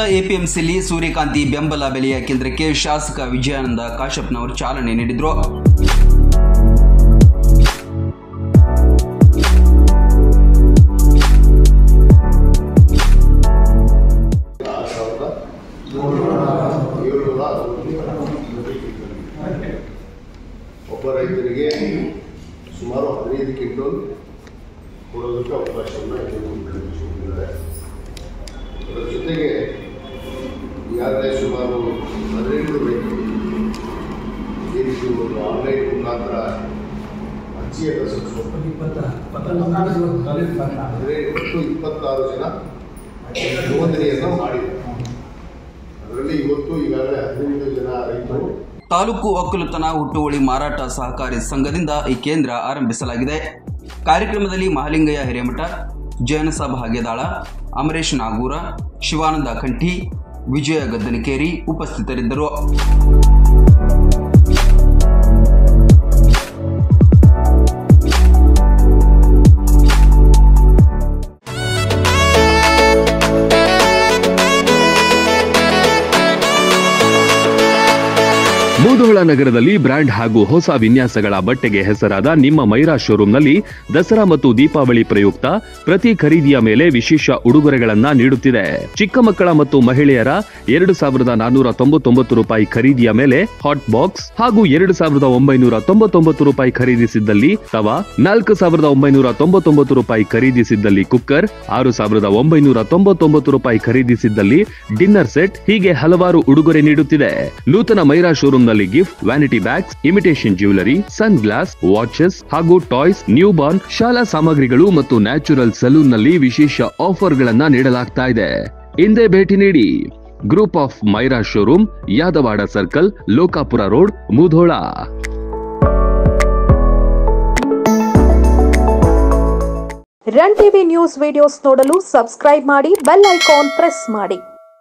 ಎಪಿಎಂಸಿಲಿ ಸೂರ್ಯಕಾಂತಿ ಬೆಂಬಲ ಬೆಲೆಯ ಕೇಂದ್ರಕ್ಕೆ ಶಾಸಕ ವಿಜಯಾನಂದ ಕಾಶ್ಯಪ್ನವರು ಚಾಲನೆ ನೀಡಿದರು. ಒಬ್ಬ ರೈತರಿಗೆ ಸುಮಾರು ಹದಿನೈದು ಕ್ವಿಂಟಲ್ ಕೊಡೋದಕ್ಕೆ ಅವಕಾಶವನ್ನು ಜೊತೆಗೆ ಈಗಾಗಲೇ ಸುಮಾರು ಹದಿನೆಂಟು ರೈತರು ಈ ಒಂದು ಆನ್ಲೈನ್ ಮುಖಾಂತರ ಅರ್ಜಿಯನ್ನು ಸಲ್ಲಿಸಬಹುದು ಇಪ್ಪತ್ತಾರು ಜನ ನೋಂದಣಿಯನ್ನು ಮಾಡಿದ್ದಾರೆ. ಅದರಲ್ಲಿ ಇವತ್ತು ಈಗಾಗಲೇ ಹದಿನೆಂಟು ಜನ ರೈತರು. ತಾಲೂಕು ಒಕ್ಕಲುತನ ಹುಟ್ಟುವಳಿ ಮಾರಾಟ ಸಹಕಾರಿ ಸಂಘದಿಂದ ಈ ಕೇಂದ್ರ ಆರಂಭಿಸಲಾಗಿದೆ. ಕಾರ್ಯಕ್ರಮದಲ್ಲಿ ಮಹಾಲಿಂಗಯ್ಯ ಹಿರೇಮಠ ಜಯನಸ ಭಾಗ್ಯದಾಳ ಅಮರೇಶ್ ನಾಗೂರ, ಶಿವಾನಂದ ಕಂಠಿ ವಿಜಯ ಗದ್ದಲಿಕೇರಿ ಉಪಸ್ಥಿತರಿದ್ದರು. ಮುಧೋಳ ನಗರದಲ್ಲಿ ಬ್ರ್ಯಾಂಡ್ ಹಾಗೂ ಹೊಸ ವಿನ್ಯಾಸಗಳ ಬಟ್ಟೆಗೆ ಹೆಸರಾದ ನಿಮ್ಮ ಮೈರಾ ಶೋರೂಂನಲ್ಲಿ ದಸರಾ ಮತ್ತು ದೀಪಾವಳಿ ಪ್ರಯುಕ್ತ ಪ್ರತಿ ಖರೀದಿಯ ಮೇಲೆ ವಿಶೇಷ ಉಡುಗೊರೆಗಳನ್ನ ನೀಡುತ್ತಿದೆ. ಚಿಕ್ಕ ಮಕ್ಕಳ ಮತ್ತು ಮಹಿಳೆಯರ ಎರಡು ಸಾವಿರದ ನಾನೂರ ತೊಂಬತ್ತೊಂಬತ್ತು ರೂಪಾಯಿ ಖರೀದಿಯ ಮೇಲೆ ಹಾಟ್ ಬಾಕ್ಸ್ ಹಾಗೂ ಎರಡು ಸಾವಿರದ ಒಂಬೈನೂರ ತೊಂಬತ್ತೊಂಬತ್ತು ರೂಪಾಯಿ ಖರೀದಿಸಿದ್ದಲ್ಲಿ ತವಾ, ನಾಲ್ಕು ಸಾವಿರದ ಒಂಬೈನೂರ ತೊಂಬತ್ತೊಂಬತ್ತು ರೂಪಾಯಿ ಖರೀದಿಸಿದ್ದಲ್ಲಿ ಕುಕ್ಕರ್, ಆರು ಸಾವಿರದ ಒಂಬೈನೂರ ತೊಂಬತ್ತೊಂಬತ್ತು ರೂಪಾಯಿ ಖರೀದಿಸಿದ್ದಲ್ಲಿ ಡಿನ್ನರ್ ಸೆಟ್ ಹೀಗೆ ಹಲವಾರು ಉಡುಗೊರೆ ನೀಡುತ್ತಿದೆ. ನೂತನ Myra ಶೋರೂಂನಲ್ಲಿ gift vanity bags imitation jewellery sun glass watches ಹಾಗೂ ಟಾಯ್ಸ್ ನ್ಯೂ ಬಾರ್ನ್ ಶಾಲಾ ಸಾಮಗ್ರಿಗಳು ಮತ್ತು ನ್ಯಾಚುರಲ್ ಸಲೂನ್ನಲ್ಲಿ ವಿಶೇಷ ಆಫರ್ ಗಳನ್ನ ನೀಡಲಾಗ್ತಾ ಇದೆ. ಹಿಂದೆ ಭೇಟಿ ನೀಡಿ. Group of Myra showroom Yadawad circle Lokapur road Mudhol. Run TV news videos ನೋಡಲು ಸಬ್ಸ್ಕ್ರೈಬ್ ಮಾಡಿ ಬೆಲ್ ಐಕಾನ್ ಪ್ರೆಸ್ ಮಾಡಿ.